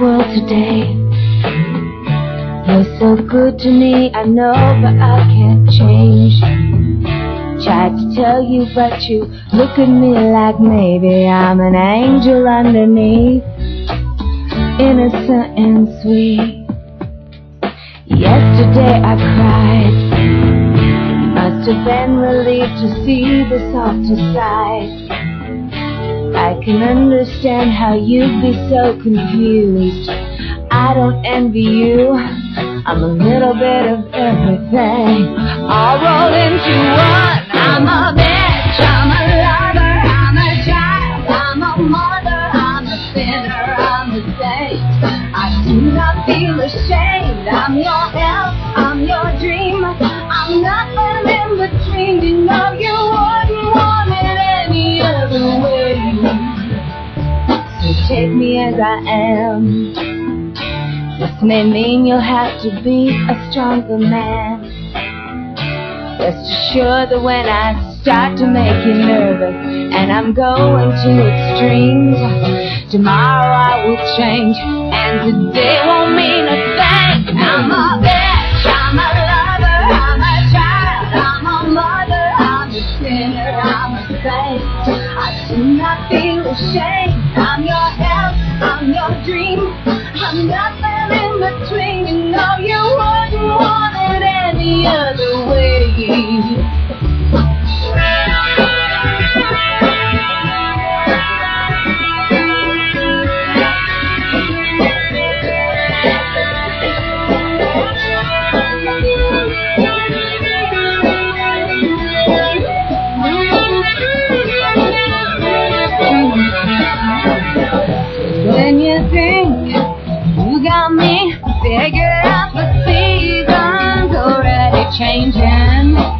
world today. You're so good to me, I know, but I can't change. Tried to tell you, but you look at me like maybe I'm an angel underneath. Innocent and sweet. Yesterday I cried. You Must have been relieved to see the softer side. I can understand how you'd be so confused. I don't envy you. I'm a little bit of everything, all rolled into one. I'm a bitch, I'm a lover, I'm a child, I'm a mother, I'm a sinner, I'm a saint. I do not feel ashamed. I'm your elf, me as I am. This may mean you'll have to be a stronger man. Rest assured that when I start to make you nervous and I'm going to extremes, tomorrow I will change and today won't mean a thing. I'm a bitch, I'm a lover, I'm a child, I'm a mother, I'm a sinner, I'm a saint. I do not feel ashamed. I'm your help, I'm your dream. I'm nothing in between. You know you me figured out, the season's already changing.